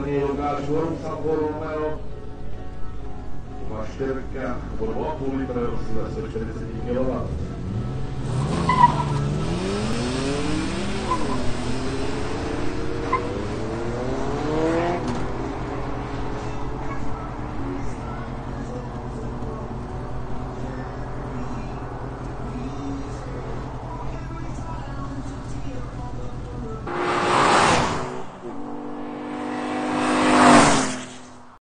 jogaram sabor maior. Eu acho que a boa pública, a diferença de que ela